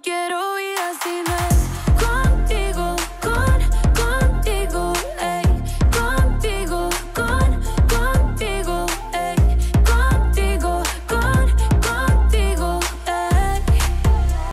Quiero vida sin